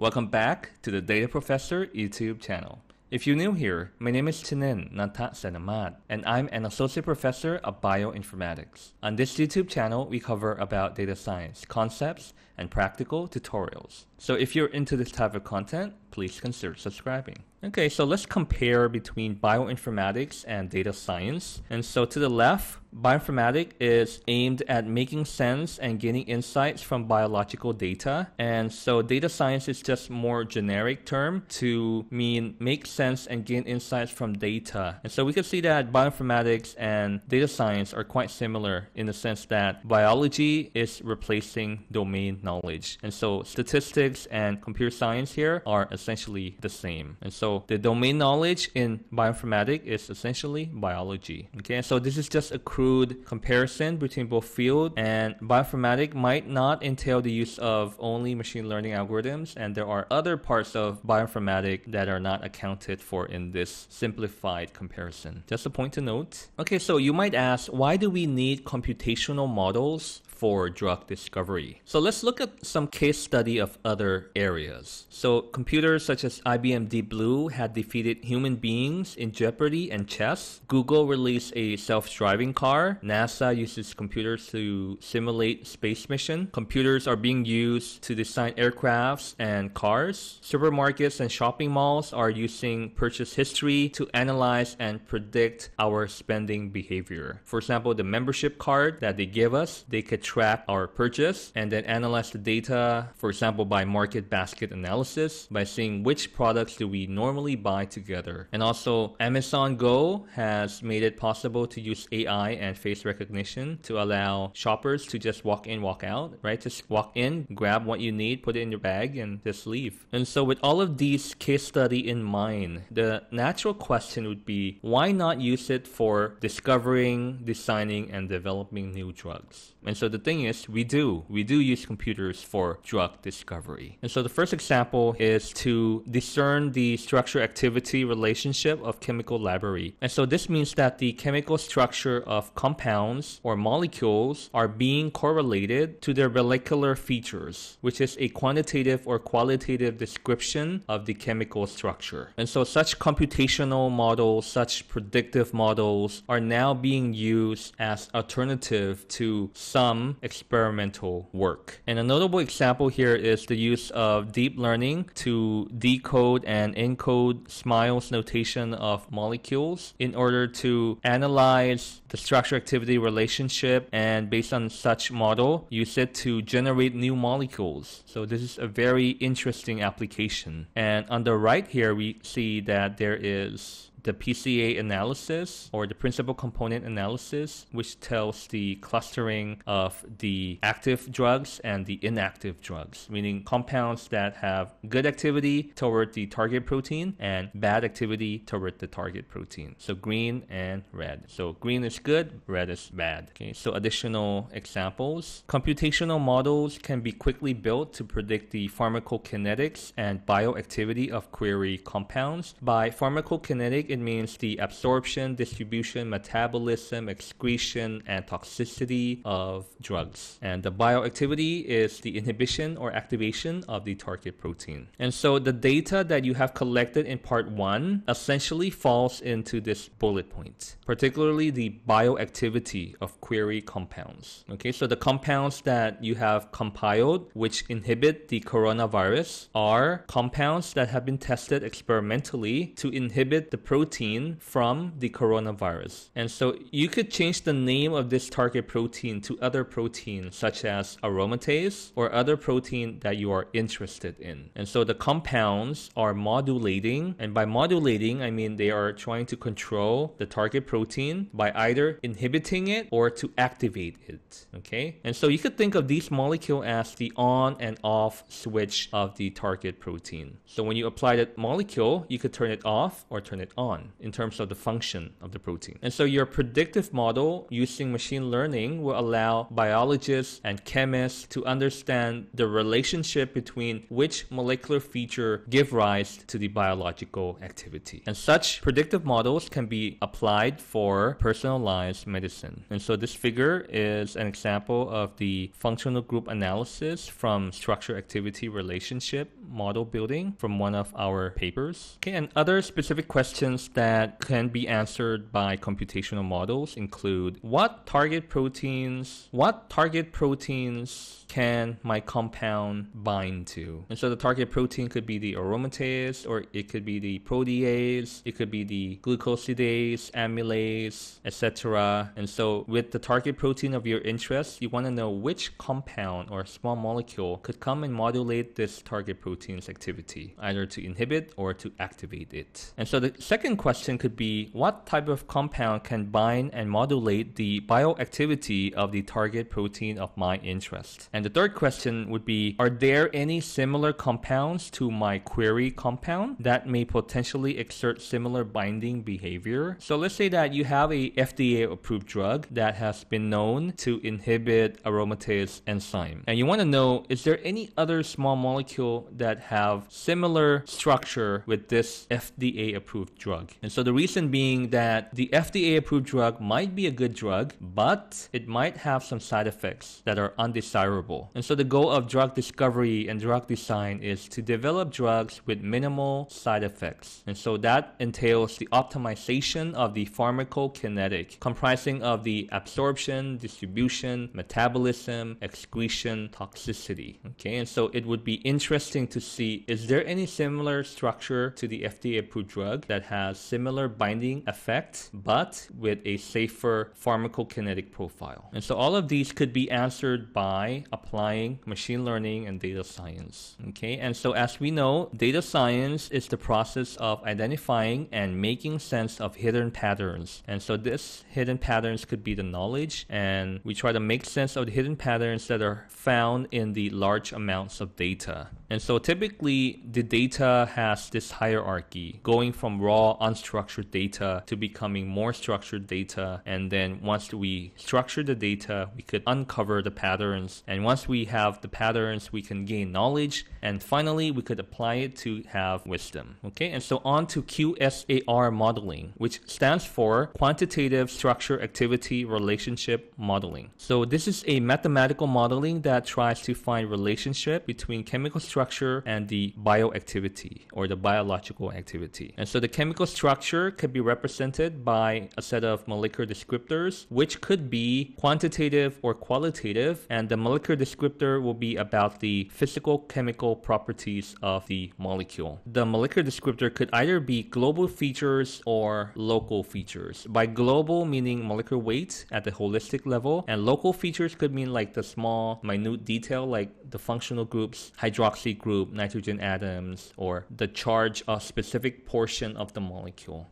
Welcome back to the Data Professor YouTube channel. If you're new here, my name is Chanin Nantasenamat, and I'm an associate professor of bioinformatics. On this YouTube channel, we cover about data science concepts and practical tutorials. So if you're into this type of content, please consider subscribing. Okay, so let's compare between bioinformatics and data science. And so to the left, bioinformatics is aimed at making sense and gaining insights from biological data. And so data science is just more generic term to mean make sense and gain insights from data. And so we can see that bioinformatics and data science are quite similar in the sense that biology is replacing domain knowledge. And so statistics and computer science here are essentially the same. And so the domain knowledge in bioinformatics is essentially biology. Okay, so this is just a crude comparison between both field and bioinformatics might not entail the use of only machine learning algorithms, and there are other parts of bioinformatics that are not accounted for in this simplified comparison. Just a point to note. Okay, so you might ask, why do we need computational models for drug discovery. So let's look at some case study of other areas. So computers such as IBM Deep Blue had defeated human beings in Jeopardy and chess. Google released a self-driving car. NASA uses computers to simulate space mission. Computers are being used to design aircrafts and cars. Supermarkets and shopping malls are using purchase history to analyze and predict our spending behavior. For example, the membership card that they give us, they could track our purchase and then analyze the data, for example, by market basket analysis, by seeing which products do we normally buy together. And also, Amazon Go has made it possible to use AI and face recognition to allow shoppers to just walk in, walk out, right? Just walk in, grab what you need, put it in your bag, and just leave. And so, with all of these case study in mind, the natural question would be why not use it for discovering, designing, and developing new drugs? And so the thing is, we do. We do use computers for drug discovery. And so the first example is to discern the structure activity relationship of chemical library. And so this means that the chemical structure of compounds or molecules are being correlated to their molecular features, which is a quantitative or qualitative description of the chemical structure. And so such computational models, such predictive models are now being used as alternative to some experimental work. And a notable example here is the use of deep learning to decode and encode Smiles notation of molecules in order to analyze the structure activity relationship and based on such model use it to generate new molecules. So this is a very interesting application. And on the right here we see that there is the PCA analysis or the principal component analysis, which tells the clustering of the active drugs and the inactive drugs, meaning compounds that have good activity toward the target protein and bad activity toward the target protein. So green and red. So green is good, red is bad. Okay, so additional examples. Computational models can be quickly built to predict the pharmacokinetics and bioactivity of query compounds. By pharmacokinetic, it means the absorption, distribution, metabolism, excretion, and toxicity of drugs. And the bioactivity is the inhibition or activation of the target protein. And so the data that you have collected in part one essentially falls into this bullet point, particularly the bioactivity of query compounds. Okay, so the compounds that you have compiled, which inhibit the coronavirus, are compounds that have been tested experimentally to inhibit the protein protein from the coronavirus. And so you could change the name of this target protein to other proteins such as aromatase or other protein that you are interested in. And so the compounds are modulating, and by modulating, I mean they are trying to control the target protein by either inhibiting it or to activate it. Okay? And so you could think of these molecule as the on and off switch of the target protein. So when you apply that molecule, you could turn it off or turn it on on in terms of the function of the protein. And so your predictive model using machine learning will allow biologists and chemists to understand the relationship between which molecular feature give rise to the biological activity. And such predictive models can be applied for personalized medicine. And so this figure is an example of the functional group analysis from structure activity relationship model building from one of our papers. Okay, and other specific questions that can be answered by computational models include what target proteins, what target proteins can my compound bind to? And so the target protein could be the aromatase, or it could be the protease, it could be the glucosidase, amylase, etc. And so with the target protein of your interest, you want to know which compound or small molecule could come and modulate this target protein's activity, either to inhibit or to activate it. And so the second question could be what type of compound can bind and modulate the bioactivity of the target protein of my interest? And and the third question would be Are there any similar compounds to my query compound that may potentially exert similar binding behavior? So let's say that you have a FDA approved drug that has been known to inhibit aromatase enzyme. And you want to know is there any other small molecule that have similar structure with this FDA approved drug? And so the reason being that the FDA approved drug might be a good drug, but it might have some side effects that are undesirable and so the goal of drug discovery and drug design is to develop drugs with minimal side effects. And so that entails the optimization of the pharmacokinetic, comprising of the absorption, distribution, metabolism, excretion, toxicity. Okay, and so it would be interesting to see is there any similar structure to the FDA approved drug that has similar binding effect but with a safer pharmacokinetic profile? And so all of these could be answered by applying machine learning and data science. Okay, and so as we know, data science is the process of identifying and making sense of hidden patterns. And so this hidden patterns could be the knowledge, and we try to make sense of the hidden patterns that are found in the large amounts of data. And so typically the data has this hierarchy going from raw unstructured data to becoming more structured data. And then once we structure the data, we could uncover the patterns. And once we have the patterns, we can gain knowledge. And finally, we could apply it to have wisdom. Okay. And so on to QSAR modeling, which stands for quantitative structure activity relationship modeling. So this is a mathematical modeling that tries to find relationship between chemical structure structure and the bioactivity or the biological activity. And so the chemical structure could be represented by a set of molecular descriptors, which could be quantitative or qualitative. And the molecular descriptor will be about the physical chemical properties of the molecule. The molecular descriptor could either be global features or local features. By global, meaning molecular weight at the holistic level, and local features could mean like the small, minute detail, like the functional groups, hydroxy group, nitrogen atoms, or the charge of specific portion of the molecule.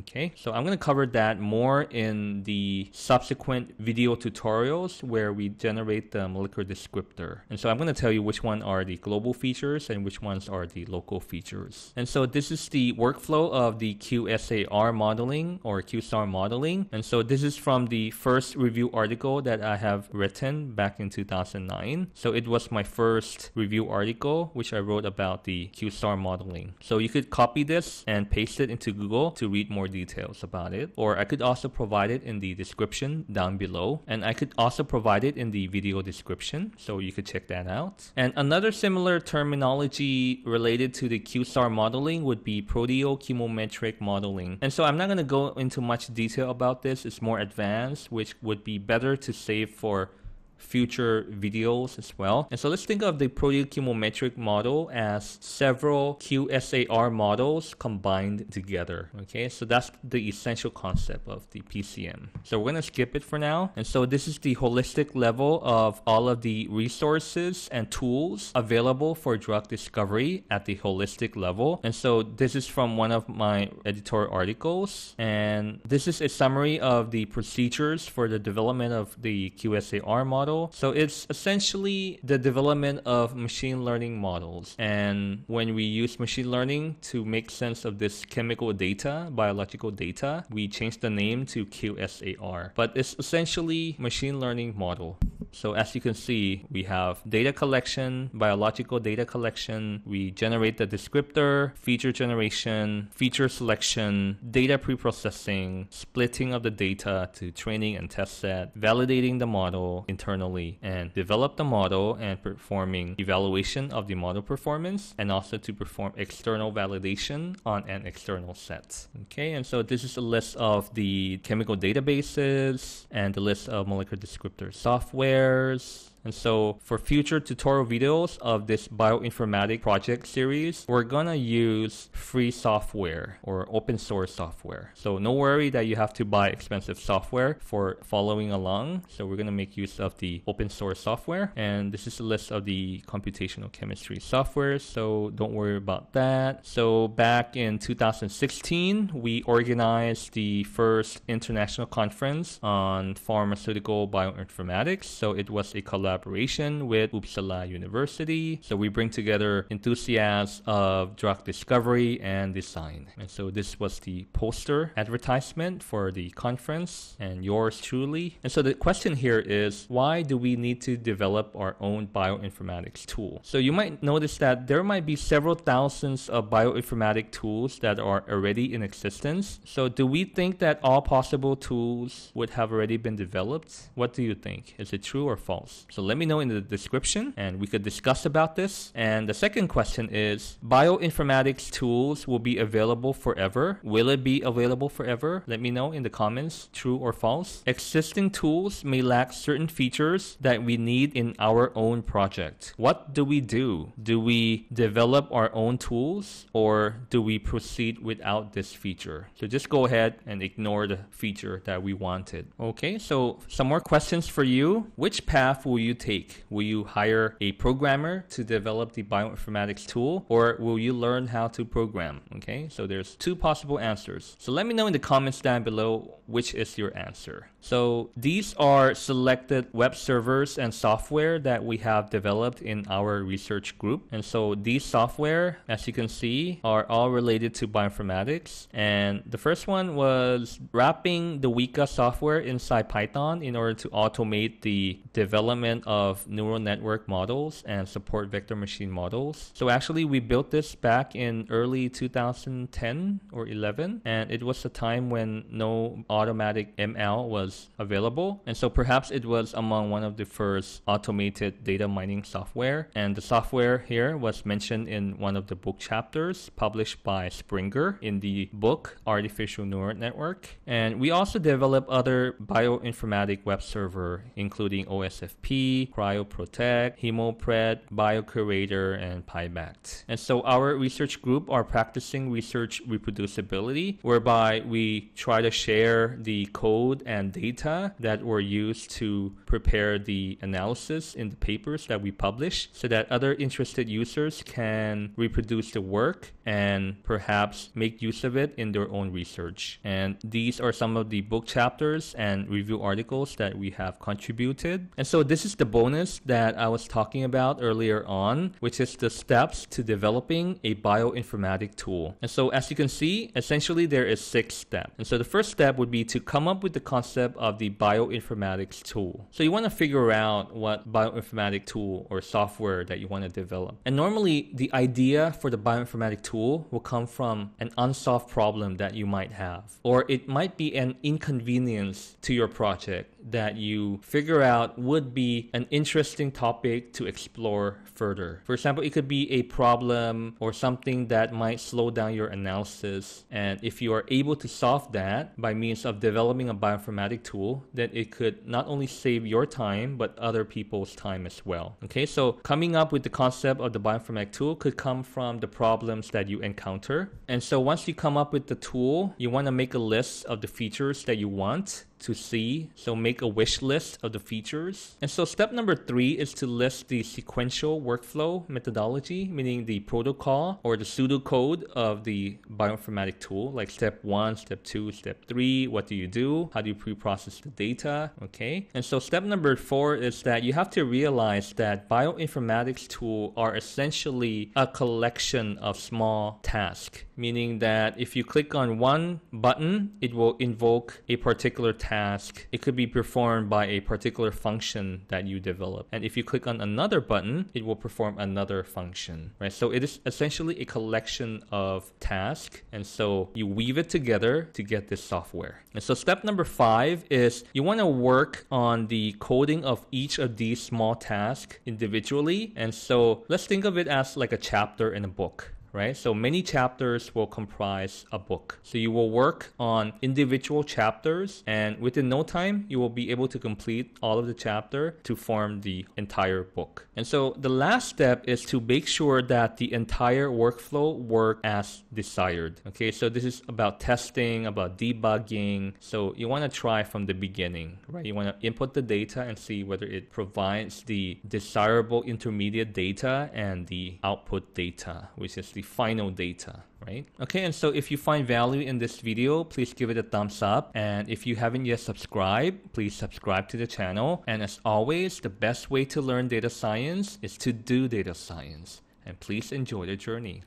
Okay, so I'm going to cover that more in the subsequent video tutorials where we generate the molecular descriptor. And so I'm going to tell you which one are the global features and which ones are the local features. And so this is the workflow of the QSAR modeling or QSAR modeling. And so this is from the first review article that I have written back in 2009. So it was my first review article which I wrote about the QSAR modeling. So you could copy this and paste it into Google to read more more details about it. Or I could also provide it in the description down below. And I could also provide it in the video description. So you could check that out. And another similar terminology related to the QSAR modeling would be proteochemometric modeling. And so I'm not going to go into much detail about this. It's more advanced, which would be better to save for future videos as well. And so let's think of the proteochemometric model as several QSAR models combined together. Okay, so that's the essential concept of the PCM. So we're gonna skip it for now. And so this is the holistic level of all of the resources and tools available for drug discovery at the holistic level. And so this is from one of my editorial articles. And this is a summary of the procedures for the development of the QSAR model model. So it's essentially the development of machine learning models. And when we use machine learning to make sense of this chemical data, biological data, we change the name to QSAR. But it's essentially machine learning model. So as you can see, we have data collection, biological data collection. We generate the descriptor, feature generation, feature selection, data preprocessing, splitting of the data to training and test set, validating the model internally, and develop the model and performing evaluation of the model performance, and also to perform external validation on an external set. Okay, and so this is a list of the chemical databases and the list of molecular descriptor software pairs And so for future tutorial videos of this bioinformatic project series, we're gonna use free software or open source software. So no worry that you have to buy expensive software for following along. So we're gonna make use of the open source software. And this is a list of the computational chemistry software. So don't worry about that. So back in 2016, we organized the first international conference on pharmaceutical bioinformatics. So it was a collaboration collaboration with Uppsala University. So we bring together enthusiasts of drug discovery and design. And so this was the poster advertisement for the conference and yours truly. And so the question here is why do we need to develop our own bioinformatics tool? So you might notice that there might be several thousands of bioinformatic tools that are already in existence. So do we think that all possible tools would have already been developed? What do you think? Is it true or false? So let me know in the description and we could discuss about this. And the second question is bioinformatics tools will be available forever. Will it be available forever? Let me know in the comments, true or false. Existing tools may lack certain features that we need in our own project. What do we do? Do we develop our own tools or do we proceed without this feature? So just go ahead and ignore the feature that we wanted. Okay, so some more questions for you. Which path will you take? Will you hire a programmer to develop the bioinformatics tool or will you learn how to program? Okay, so there's two possible answers. So let me know in the comments down below which is your answer. So these are selected web servers and software that we have developed in our research group. And so these software, as you can see, are all related to bioinformatics. And the first one was wrapping the Weka software inside Python in order to automate the development of neural network models and support vector machine models. So actually we built this back in early 2010 or 11 and it was a time when no automatic ML was available. And so perhaps it was among one of the first automated data mining software. And the software here was mentioned in one of the book chapters published by Springer in the book Artificial Neural Network. And we also developed other bioinformatic web server including OSFP Cryoprotect, Hemopred, BioCurator, and PyBact. And so our research group are practicing research reproducibility, whereby we try to share the code and data that were used to prepare the analysis in the papers that we publish so that other interested users can reproduce the work and perhaps make use of it in their own research. And these are some of the book chapters and review articles that we have contributed. And so this is the bonus that I was talking about earlier on, which is the steps to developing a bioinformatic tool. And so as you can see, essentially there is six steps. And so the first step would be to come up with the concept of the bioinformatics tool. So you want to figure out what bioinformatic tool or software that you want to develop. And normally the idea for the bioinformatic tool will come from an unsolved problem that you might have, or it might be an inconvenience to your project that you figure out would be an interesting topic to explore further. For example, it could be a problem or something that might slow down your analysis. And if you are able to solve that by means of developing a bioinformatic tool, then it could not only save your time, but other people's time as well. Okay, so coming up with the concept of the bioinformatic tool could come from the problems that you encounter. And so once you come up with the tool, you want to make a list of the features that you want to see. So make a wish list of the features. And so step number three is to list the sequential workflow methodology, meaning the protocol or the pseudocode of the bioinformatic tool, like step one, step two, step three. What do you do? How do you pre-process the data? Okay. And so step number four is that you have to realize that bioinformatics tools are essentially a collection of small tasks meaning that if you click on one button, it will invoke a particular task. It could be performed by a particular function that you develop. And if you click on another button, it will perform another function, right? So it is essentially a collection of tasks. And so you weave it together to get this software. And so step number five is you want to work on the coding of each of these small tasks individually. And so let's think of it as like a chapter in a book right? So many chapters will comprise a book. So you will work on individual chapters and within no time you will be able to complete all of the chapter to form the entire book. And so the last step is to make sure that the entire workflow work as desired. Okay, so this is about testing, about debugging. So you want to try from the beginning, right? You want to input the data and see whether it provides the desirable intermediate data and the output data, which is the final data, right? Okay, and so if you find value in this video, please give it a thumbs up. And if you haven't yet subscribed, please subscribe to the channel. And as always, the best way to learn data science is to do data science. And please enjoy the journey.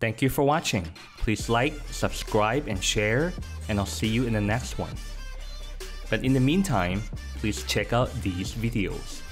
Thank you for watching. Please like, subscribe, and share, and I'll see you in the next one. But in the meantime, please check out these videos.